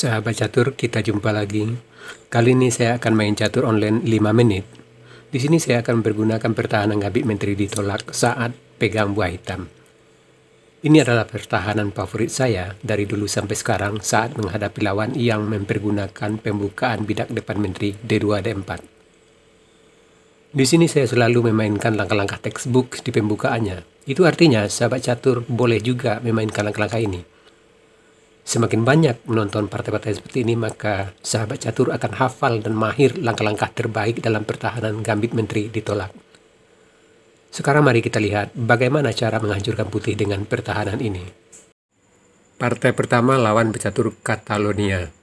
Sahabat catur, kita jumpa lagi. Kali ini saya akan main catur online 5 menit. Di sini saya akan menggunakan pertahanan gabit menteri ditolak saat pegang buah hitam. Ini adalah pertahanan favorit saya dari dulu sampai sekarang saat menghadapi lawan yang mempergunakan pembukaan bidak depan menteri D2 D4. Di sini saya selalu memainkan langkah-langkah textbook di pembukaannya. Itu artinya sahabat catur boleh juga memainkan langkah-langkah ini. Semakin banyak menonton partai-partai seperti ini, maka sahabat catur akan hafal dan mahir langkah-langkah terbaik dalam pertahanan gambit menteri ditolak. Sekarang mari kita lihat bagaimana cara menghancurkan putih dengan pertahanan ini. Partai pertama lawan pecatur Catalonia.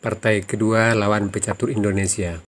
Partai kedua lawan pecatur Indonesia.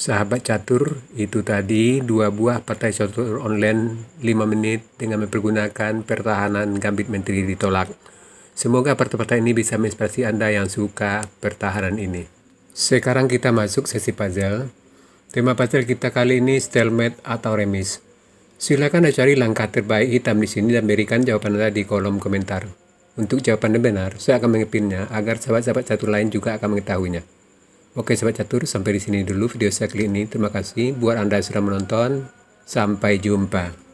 Sahabat catur, itu tadi dua buah partai catur online 5 menit dengan mempergunakan pertahanan gambit menteri ditolak. Semoga partai-partai ini bisa menginspirasi Anda yang suka pertahanan ini. Sekarang kita masuk sesi puzzle. Tema puzzle kita kali ini stalemate atau remis. Silakan cari langkah terbaik hitam di sini dan berikan jawaban Anda di kolom komentar. Untuk jawaban yang benar, saya akan mengepinnya agar sahabat-sahabat catur lain juga akan mengetahuinya. Oke sahabat catur, sampai di sini dulu video saya kali ini. Terima kasih buat Anda yang sudah menonton. Sampai jumpa.